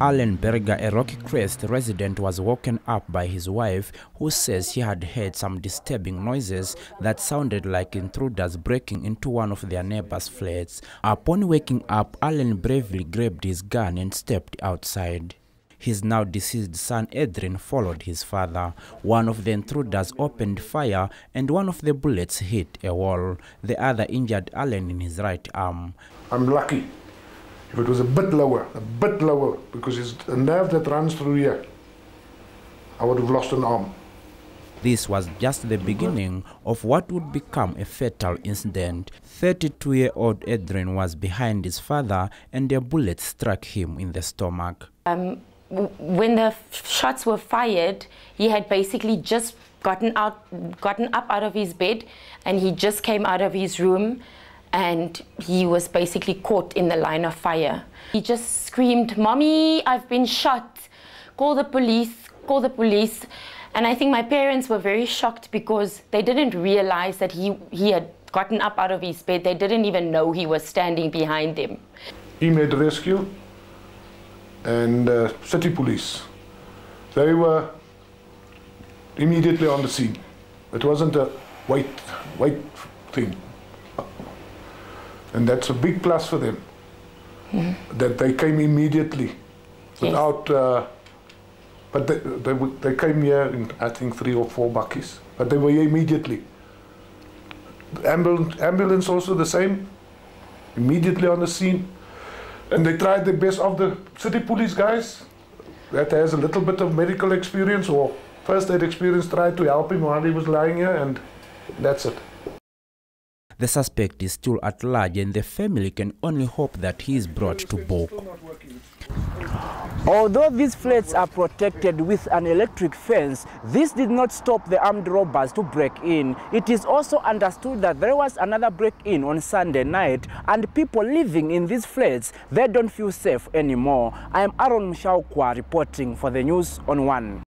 Allen Berger, a Rocky Crest resident, was woken up by his wife, who says he had heard some disturbing noises that sounded like intruders breaking into one of their neighbors' flats. Upon waking up, Allen bravely grabbed his gun and stepped outside. His now deceased son Adrian followed his father. One of the intruders opened fire and one of the bullets hit a wall. The other injured Allen in his right arm. I'm lucky. If it was a bit lower, a bit lower, because it's a nerve that runs through here, I would have lost an arm. This was just the beginning of what would become a fatal incident. 32-year-old Adrian was behind his father and a bullet struck him in the stomach. Um, when the shots were fired, he had basically just gotten out, gotten up out of his bed, and he just came out of his room and he was basically caught in the line of fire. He just screamed, Mommy, I've been shot. Call the police, call the police. And I think my parents were very shocked because they didn't realize that he, he had gotten up out of his bed. They didn't even know he was standing behind them. E-Med Rescue and uh, city police. They were immediately on the scene. It wasn't a wait, wait thing. And that's a big plus for them, mm. that they came immediately yes. without, uh, but they, they, they, came here in, I think, three or four buckies, but they were here immediately. The ambulance, ambulance also the same, immediately on the scene. And they tried the best of the city police guys that has a little bit of medical experience or first aid experience, tried to help him while he was lying here, and that's it. The suspect is still at large and the family can only hope that he is brought to book. Although these flats are protected with an electric fence, this did not stop the armed robbers to break in. It is also understood that there was another break-in on Sunday night and people living in these flats, they don't feel safe anymore. I am Aron Mushaukwa reporting for the News on One.